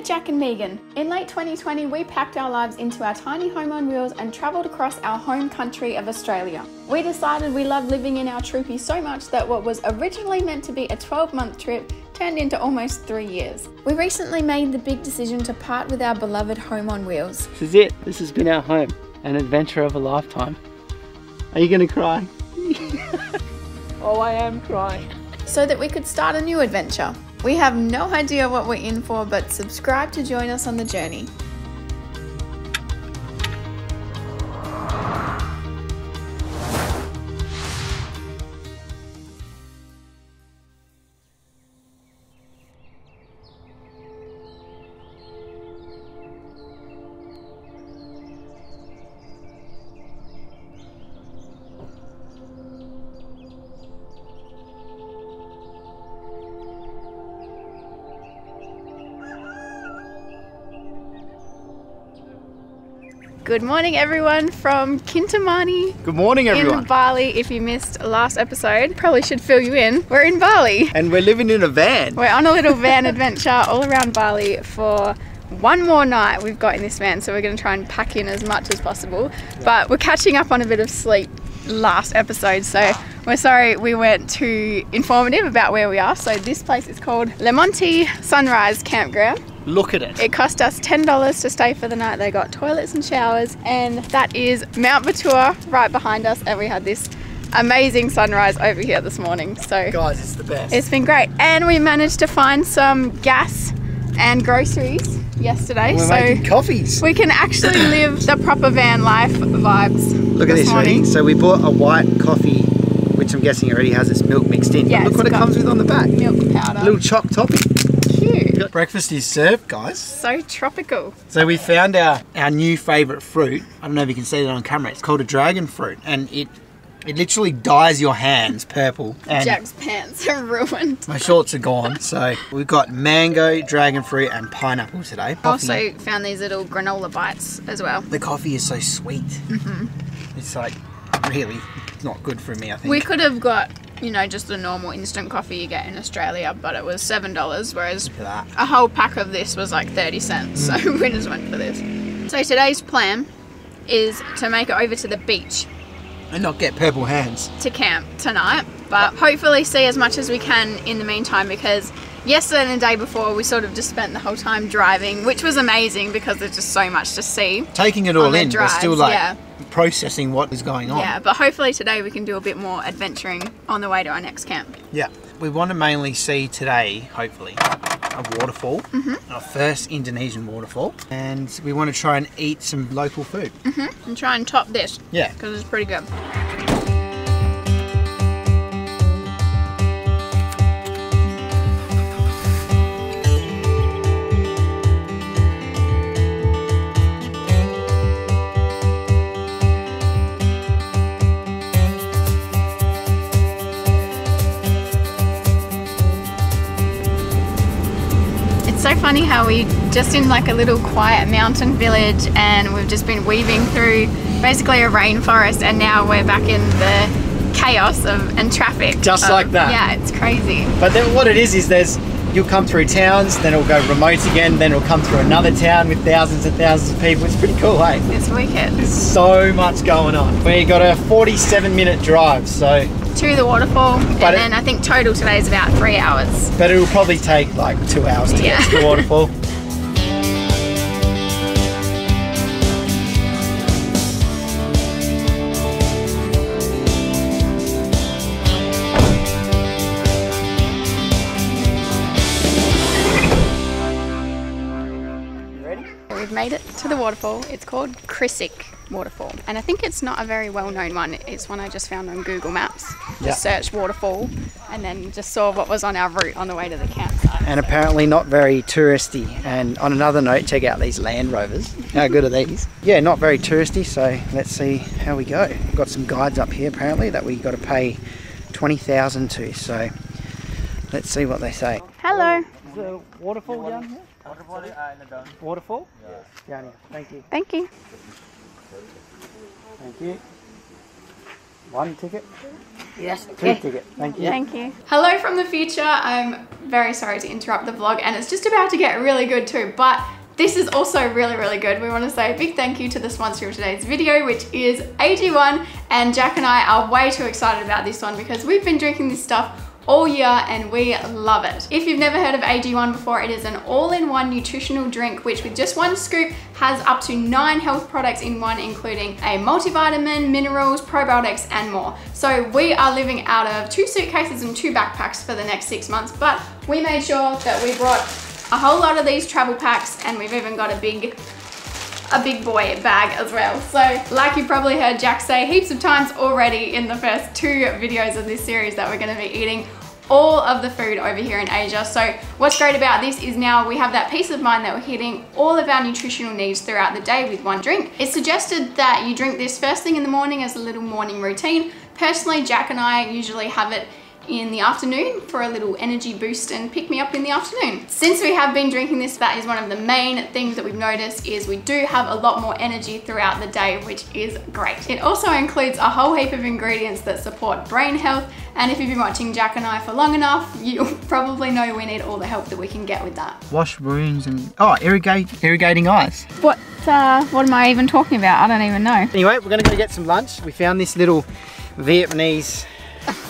We're Jack and Megan. In late 2020, we packed our lives into our tiny home on wheels and travelled across our home country of Australia. We decided we loved living in our troopy so much that what was originally meant to be a 12 month trip turned into almost three years. We recently made the big decision to part with our beloved home on wheels. This is it. This has been our home. An adventure of a lifetime. Are you going to cry? oh, I am crying. so that we could start a new adventure. We have no idea what we're in for, but subscribe to join us on the journey. Good morning, everyone, from Kintamani Good morning, in Bali. If you missed last episode, probably should fill you in. We're in Bali. And we're living in a van. We're on a little van adventure all around Bali for one more night we've got in this van, so we're going to try and pack in as much as possible. But we're catching up on a bit of sleep last episode, so we're sorry we weren't too informative about where we are. So this place is called Le Monte Sunrise Campground. Look at it. It cost us $10 to stay for the night. They got toilets and showers, and that is Mount Batur right behind us. And we had this amazing sunrise over here this morning. So Guys, it's the best. it's been great. And we managed to find some gas and groceries yesterday. we're so making coffees. we can actually live the proper van life vibes. Look at this, morning. ready? So we bought a white coffee, which I'm guessing already has its milk mixed in. Yeah, Look what it comes with on the back. Milk powder. Little choc topping. Breakfast is served, guys. So tropical. So we found our, our new favourite fruit. I don't know if you can see that on camera. It's called a dragon fruit, and it it literally dyes your hands purple. And Jack's pants are ruined. my shorts are gone. So we've got mango, dragon fruit, and pineapple today. Coffee. Also found these little granola bites as well. the coffee is so sweet. Mm -hmm. It's like really not good for me. I think. We could have got, you know, just the normal instant coffee you get in Australia, but it was seven dollars, whereas a whole pack of this was like thirty cents. So Mm. we just went for this. So today's plan is to make it over to the beach And not get purple hands. to camp tonight, but hopefully see as much as we can in the meantime because yesterday and the day before we sort of just spent the whole time driving, which was amazing because there's just so much to see. Taking it all in, we're still like yeah. processing what is going on. Yeah, but hopefully today we can do a bit more adventuring on the way to our next camp. Yeah. We want to mainly see today, hopefully, a waterfall, Mm-hmm. our first Indonesian waterfall, and we want to try and eat some local food. And try and top this Yeah. because it's pretty good. Funny how we just in like a little quiet mountain village and we've just been weaving through basically a rainforest and now we're back in the chaos of and traffic. Just of- like that. Yeah, it's crazy. But then what it is is there's you'll come through towns, then it'll go remote again, then it'll come through another town with thousands and thousands of people. It's pretty cool, hey? It's wicked. There's so much going on. We got a 47 minute drive, so To the waterfall But and it- then I think total today is about three hours. but it'll probably take like two hours to Yeah. get to the waterfall. waterfall. It's called Crisik Waterfall. And I think it's not a very well known one. It's one I just found on Google Maps. Just Yeah. searched waterfall and then just saw what was on our route on the way to the campsite. and apparently not very touristy. And on another note, check out these Land Rovers. How good are these? Yeah, not very touristy. So let's see how we go. We've got some guides up here apparently that we got to pay twenty thousand to. So let's see what they say. Hello. Is there a waterfall down here? Waterfall? Waterfall? Down here. Thank you. Thank you. Thank you. One ticket? Yes. Two ticket. Thank you. Thank you. Hello from the future. I'm very sorry to interrupt the vlog and it's just about to get really good too, but this is also really, really good. We want to say a big thank you to the sponsor of today's video, which is AG1. And Jack and I are way too excited about this one because we've been drinking this stuff all year and we love it. If you've never heard of AG1 before, it is an all-in-one nutritional drink which with just one scoop has up to nine health products in one including a multivitamin, minerals, probiotics and more. So we are living out of two suitcases and two backpacks for the next six months but we made sure that we brought a whole lot of these travel packs and we've even got a big a big boy bag as well. So like you probably heard Jack say heaps of times already in the first two videos of this series that we're gonna be eating all of the food over here in Asia. So what's great about this is now we have that peace of mind that we're hitting all of our nutritional needs throughout the day with one drink. It's suggested that you drink this first thing in the morning as a little morning routine. Personally, Jack and I usually have it in the afternoon for a little energy boost and pick me up in the afternoon. Since we have been drinking this, that is one of the main things that we've noticed is we do have a lot more energy throughout the day, which is great. It also includes a whole heap of ingredients that support brain health. And if you've been watching Jack and I for long enough, you probably know we need all the help that we can get with that. Wash wounds and, oh, irrigate, irrigating eyes. What, uh, what am I even talking about? I don't even know. Anyway, we're gonna go get some lunch. We found this little Vietnamese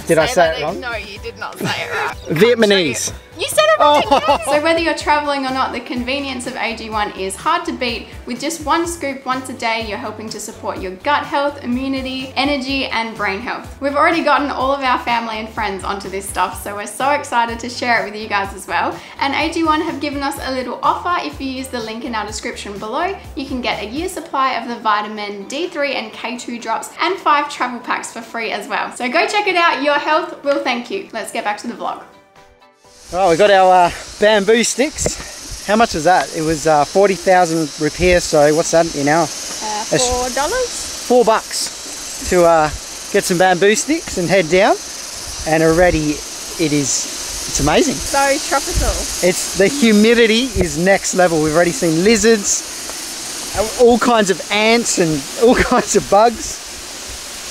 did I say it wrong? No, you did not say it right. Vietnamese. You said it oh. So whether you're traveling or not, the convenience of AG1 is hard to beat. With just one scoop once a day, you're helping to support your gut health, immunity, energy, and brain health. We've already gotten all of our family and friends onto this stuff, so we're so excited to share it with you guys as well. And AG1 have given us a little offer. If you use the link in our description below, you can get a year's supply of the vitamin D3 and K2 drops and five travel packs for free as well. So go check it out. Your health will thank you. Let's get back to the vlog. Right, we got our uh, bamboo sticks. How much was that? It was uh, 40,000 rupiahs, so what's that in our? Uh, four dollars? Four bucks to uh, get some bamboo sticks and head down. And already it is, it's amazing. So tropical. It's, the humidity is next level. We've already seen lizards, all kinds of ants and all kinds of bugs.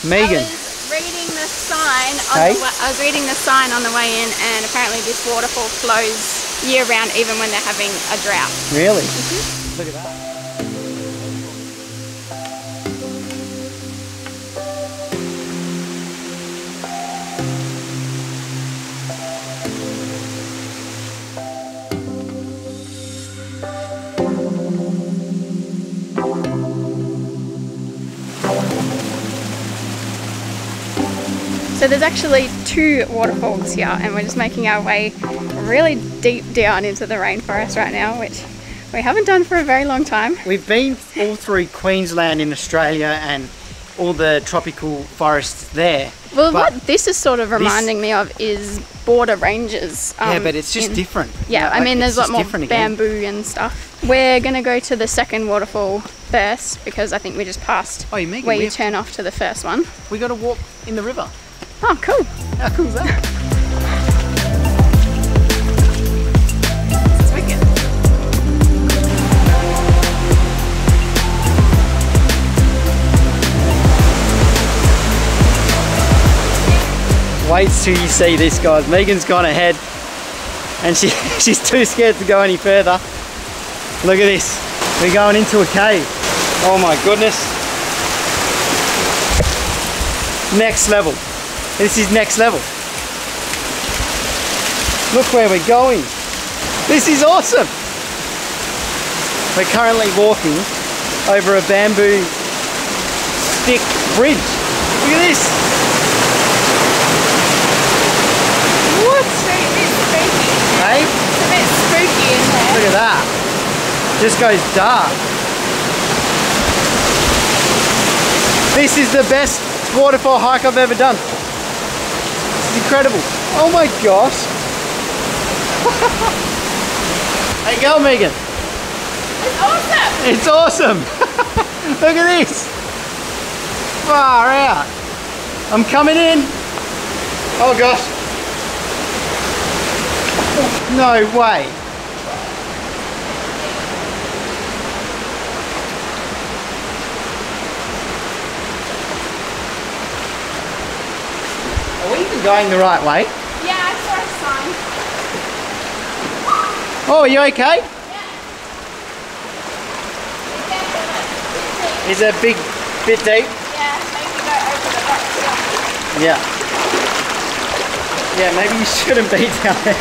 Megan reading the sign on hey? the way, I was reading the sign on the way in and apparently this waterfall flows year round even when they're having a drought. Really? Mm -hmm. Look at that. So there's actually two waterfalls here and we're just making our way really deep down into the rainforest right now, which we haven't done for a very long time. We've been all through Queensland in Australia and all the tropical forests there. Well, what this is sort of reminding me of is border ranges. Um, yeah, but it's just in, different. Yeah, like, I mean, there's a lot more bamboo and stuff. We're going to go to the second waterfall first because I think we just passed oh, where you turn off to the first one. We got to walk in the river. Oh, cool. How cool is that? Wait till you see this guys. Megan's gone ahead and she, she's too scared to go any further. Look at this. We're going into a cave. Oh my goodness. Next level. This is next level. Look where we're going. This is awesome. We're currently walking over a bamboo stick bridge. Look at this. What? It's a bit spooky. Hey? It's a bit spooky in there. Look at that. Just goes dark. This is the best waterfall hike I've ever done incredible. Oh my gosh. hey, go Megan. It's awesome. It's awesome. Look at this. Far out. I'm coming in. Oh gosh. No way. Going the right way. Yeah, I saw a sign. Oh, are you okay? Yeah. Is it a big bit deep? Yeah, maybe go over the box. Yeah. Yeah, maybe you shouldn't be down there.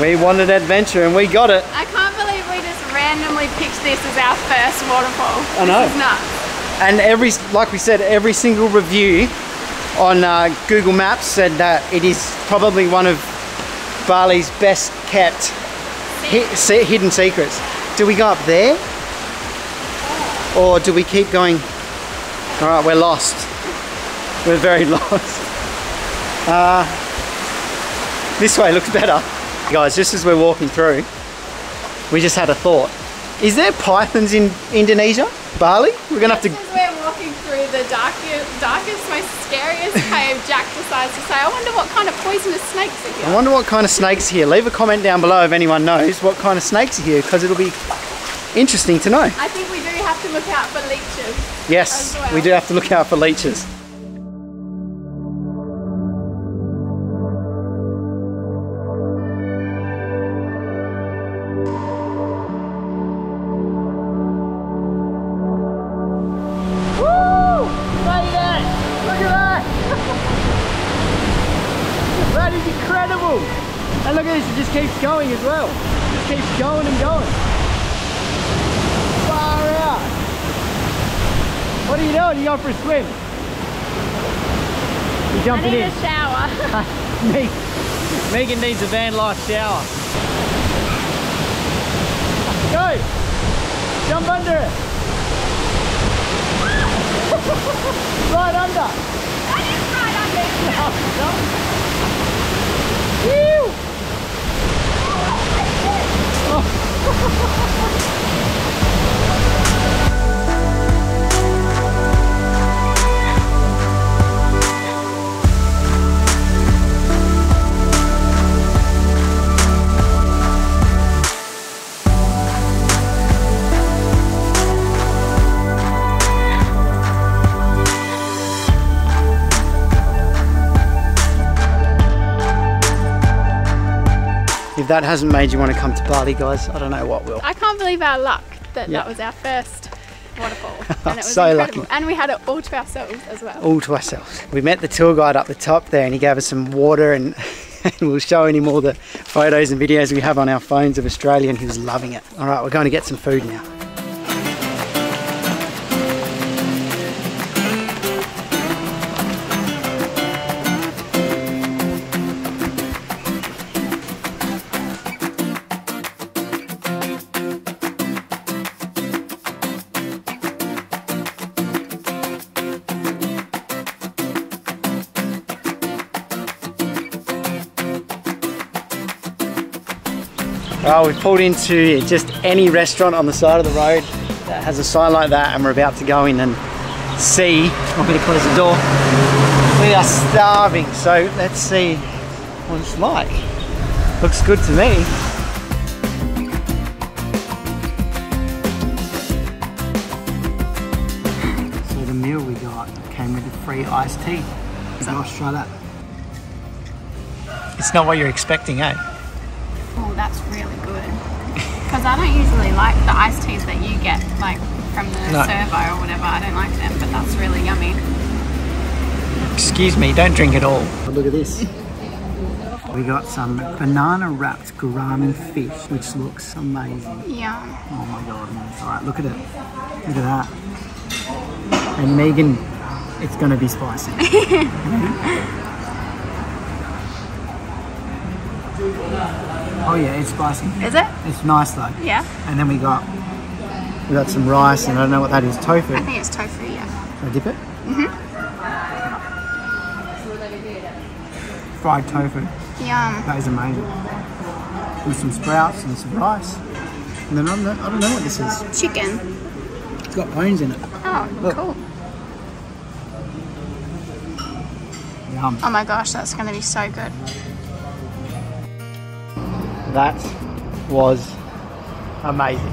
We wanted adventure and we got it. I can't believe we just randomly picked this as our first waterfall. I know. This is nuts. And every, like we said, every single review on uh, Google Maps said that it is probably one of Bali's best kept hi- hidden secrets. Do we go up there? Or do we keep going? All right, we're lost. We're very lost. Uh, this way looks better. Guys, just as we're walking through, we just had a thought. Is there pythons in Indonesia? Bali? We're gonna have to walking through the darkest, darkest, most scariest cave, Jack decides to say, I wonder what kind of poisonous snakes are here. I wonder what kind of snakes are here. Leave a comment down below if anyone knows what kind of snakes are here because it'll be interesting to know. I think we do have to look out for leeches. Yes, well. we do have to look out for leeches. You doing? For a swim? You I jumping in? a shower. Me- Megan needs a van life shower. Go! Jump under it! right under! That hasn't made you want to come to Bali, guys, I don't know what will. I can't believe our luck that Yeah. that was our first waterfall. And it was So incredible. lucky. And we had it all to ourselves as well. all to ourselves. We met the tour guide up the top there and he gave us some water and, and we we're showing him all the photos and videos we have on our phones of Australia and he was loving it. All right, we're going to get some food now. Pulled into just any restaurant on the side of the road that has a sign like that and we're about to go in and see. I'm going to close the door. We are starving, so let's see what it's like. Looks good to me. So the meal we got came with a free iced tea. Gosh, try that. It's not what you're expecting, eh? Oh, that's really. Because I don't usually like the iced teas that you get, like from the No. servo or whatever. I don't like them, but that's really yummy. Excuse me, don't drink it all. But look at this. We got some banana wrapped gourami fish, which looks amazing. Yum. Oh my god, All right, look at it. Look at that. And Megan, it's gonna be spicy. oh yeah, it's spicy. Is it? It's nice though. Yeah. And then we got we got some rice, and I don't know what that is. Tofu. I think it's tofu, yeah. Should I dip it? Mm-hmm. Fried tofu. Yum. That is amazing. With some sprouts and some rice. And then I don't know, I don't know what this is. Chicken. It's got bones in it. Oh, Look. cool. Yum. Oh my gosh, that's going to be so good. That was amazing.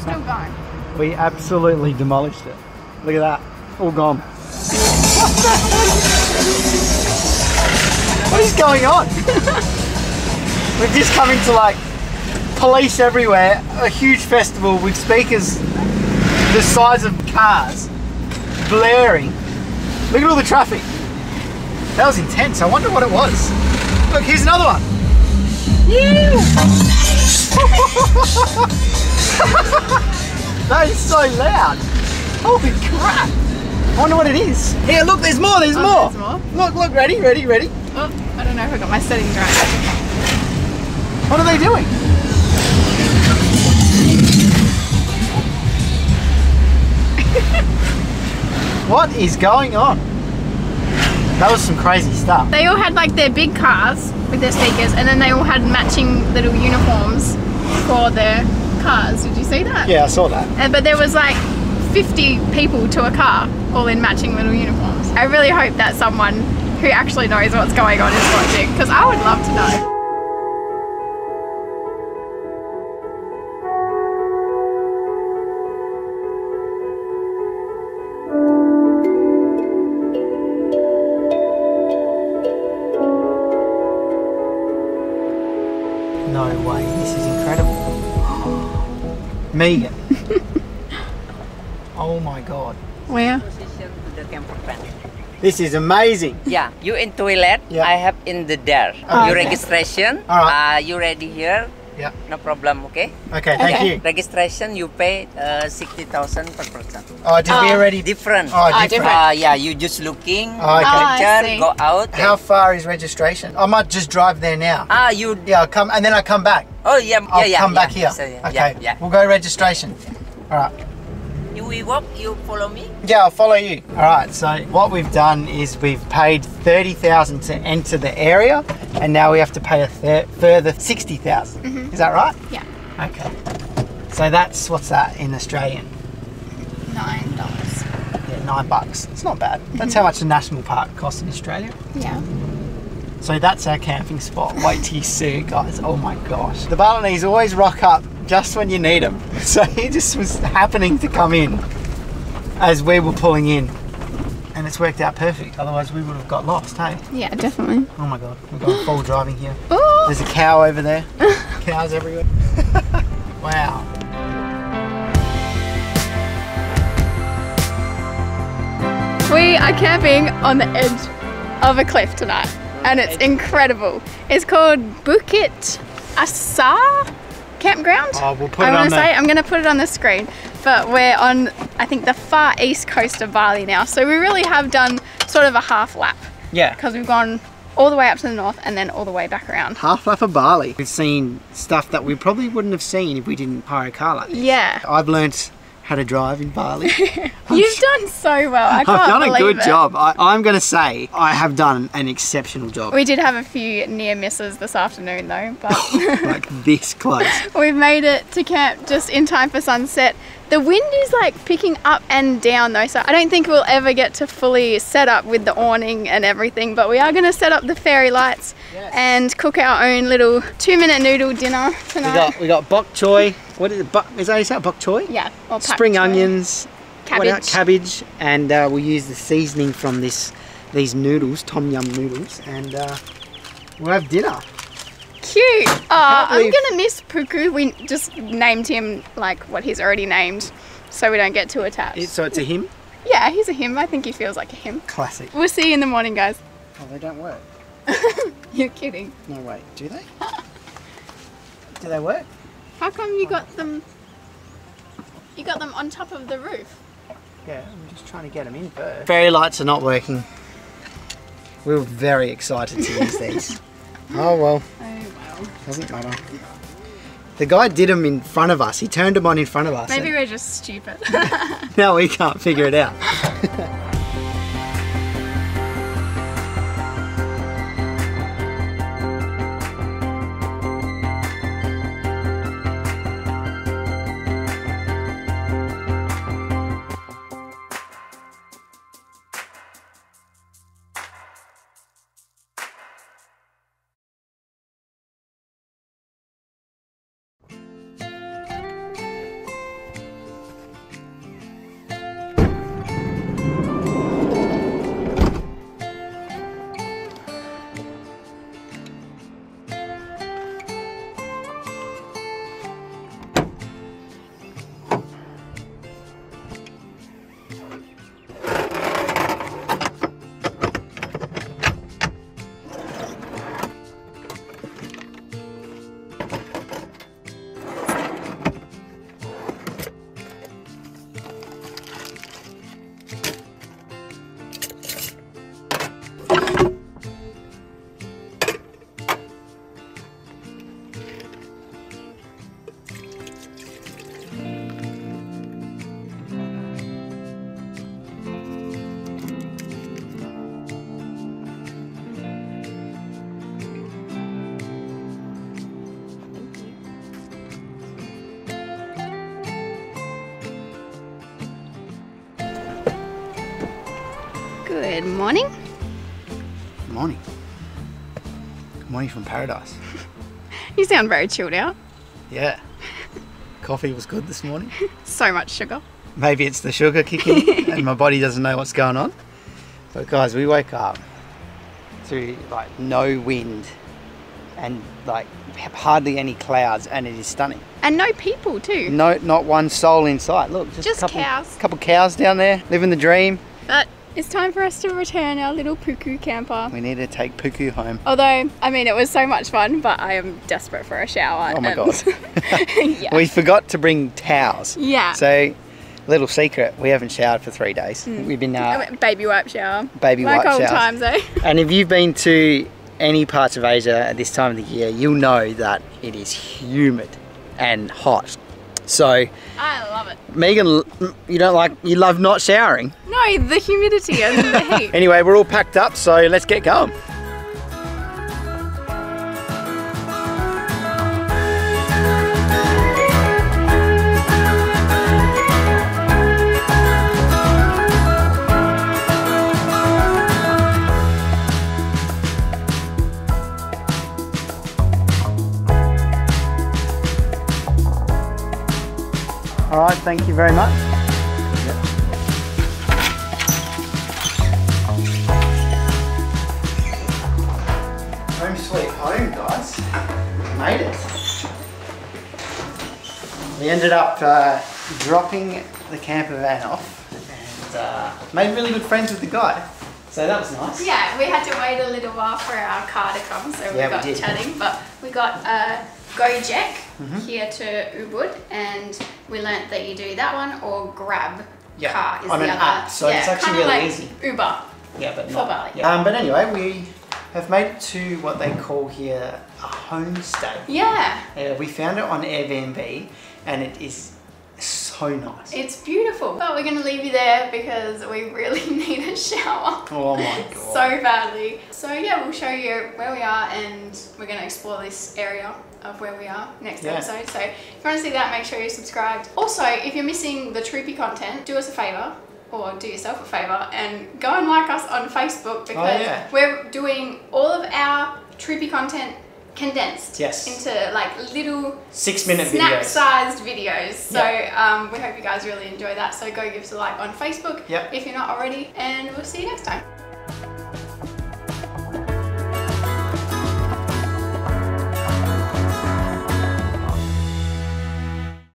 Still going. We absolutely demolished it. Look at that. All gone. What is going on? We've just come into like police everywhere, a huge festival with speakers the size of cars, blaring. Look at all the traffic. That was intense. I wonder what it was. Look, here's another one. that is so loud. Holy crap. I wonder what it is. Here, look, there's more, there's Oh, more. there's more? Look, look, ready, ready, ready. Oh, I don't know if I got my settings right. What are they doing? what is going on? That was some crazy stuff. They all had like their big cars with their speakers, and then they all had matching little uniforms for their cars. Did you see that? Yeah, I saw that. Uh, but there was like 50 people to a car, all in matching little uniforms. I really hope that someone who actually knows what's going on is watching, because I would love to know. The camper van. This is amazing. Yeah, you in toilet. Yeah. I have in the there. Okay. Your registration. All right. Uh, you ready here? Yeah. No problem. Okay. Okay, thank Okay. you. Registration you pay uh, sixty thousand per person. Oh, did we Oh. already? Different. Oh, Ah, different. Uh, yeah, you just looking. Oh, okay. Oh, I picture, see. go out. How far is registration? I might just drive there now. Ah, you. Yeah, I'll come and then I come back. Oh yeah, I'll yeah, yeah. come back yeah. here. So, yeah, okay. Yeah, yeah. We'll go registration. All right. You we walk. You follow me. Yeah, I'll follow you. All right. So what we've done is we've paid thirty thousand to enter the area, and now we have to pay a further sixty mm-hmm. Is that right? Yeah. Okay. So that's what's that in Australian? Nine dollars. Yeah, nine bucks. It's not bad. That's mm-hmm. how much a national park costs in Australia. Yeah. So that's our camping spot. Wait till you see it, guys. Oh my gosh. The Balinese always rock up just when you need them. So he just was happening to come in as we were pulling in. And it's worked out perfect. Otherwise, we would have got lost, hey? Yeah, definitely. Oh my god. We're going full driving here. Oh, There's a cow over there. Cows everywhere. wow. we are camping on the edge of a cliff tonight, and it's incredible. It's called Bukit Asah Campground. Oh, we'll put I it want on to say I'm going to put it on the screen, but we're on I think the far east coast of Bali now, so we really have done sort of a half lap Yeah. because we've gone all the way up to the north and then all the way back around. Half lap of Bali. We've seen stuff that we probably wouldn't have seen if we didn't hire a car like this. Yeah, I've learnt how to drive in Bali. you've done so well. I I've done a good it. job. I, I'm going to say I have done an exceptional job. We did have a few near misses this afternoon though, but like this close. we've made it to camp just in time for sunset. The wind is like picking up and down though, so I don't think we'll ever get to fully set up with the awning and everything, but we are going to set up the fairy lights Yes. and cook our own little two minute noodle dinner We tonight. got we got bok choy. What is it? Is that say it? Bok choy? yeah, or Spring choy. onions. what? Cabbage. cabbage, and uh, we'll use the seasoning from this these noodles, tom yum noodles, and uh, we'll have dinner. Cute. Oh, I'm gonna miss Puku. We just named him like what he's already named, so we don't get too attached. It- so it's a him. yeah, he's a him. I think he feels like a him. Classic. We'll see you in the morning, guys. Oh, they don't work. You're kidding. No wait, do they? do they work? How come you got them? You got them on top of the roof. Yeah, I'm just trying to get them in first. Fairy lights are not working. We were very excited to use these. oh well, Oh well. doesn't matter. The guy did them in front of us. He turned them on in front of us. Maybe we're just stupid. now we can't figure it out. Good morning. Good morning. Good morning from paradise. You sound very chilled out. Yeah. Coffee was good this morning. So much sugar. Maybe it's the sugar kicking and my body doesn't know what's going on. But guys, we woke up to like no wind and like hardly any clouds and it is stunning. And no people too. No, not one soul in sight. Look, just, Just a couple, cows. couple cows down there living the dream. But it's time for us to return our little puku camper. We need to take Puku home. Although, I mean, it was so much fun, but I am desperate for a shower. Oh my god. yeah. We forgot to bring towels. yeah. So, little secret, we haven't showered for three days. We've been uh, baby wipe shower. baby like wipe old times, eh? And if you've been to any parts of Asia at this time of the year, you'll know that it is humid and hot. So, I love it. Megan, you don't like, you love not showering. No, the humidity and the heat. Anyway, we're all packed up, so let's get going. Thank you very much. Home sweet home, guys. We made it. We ended up uh, dropping the camper van off and uh, made really good friends with the guy. So that was nice. Yeah, we had to wait a little while for our car to come, so we Yeah, got did. chatting. But we got uh, Gojek Mm-hmm. here to Ubud, and we learnt that you do that one or Grab Yeah, car is on the an other. app, so it's actually really like easy. Uber. Yeah, but For not. Bali. Yeah. Um, but anyway, we have made it to what they call here a homestay. Yeah, Uh, we found it on Airbnb, and it is so nice. it's beautiful. But we're gonna leave you there because we really need a shower. oh my god. So badly. So yeah, we'll show you where we are and we're gonna explore this area of where we are next Yeah. episode. So if you want to see that, make sure you're subscribed. Also, if you're missing the troopy content, do us a favor or do yourself a favor and go and like us on Facebook because Oh, yeah. we're doing all of our troopy content condensed Yes. into like little Six minute snap videos. sized videos. So Yep. um, we hope you guys really enjoy that. So go give us a like on Facebook Yep. if you're not already, and we'll see you next time.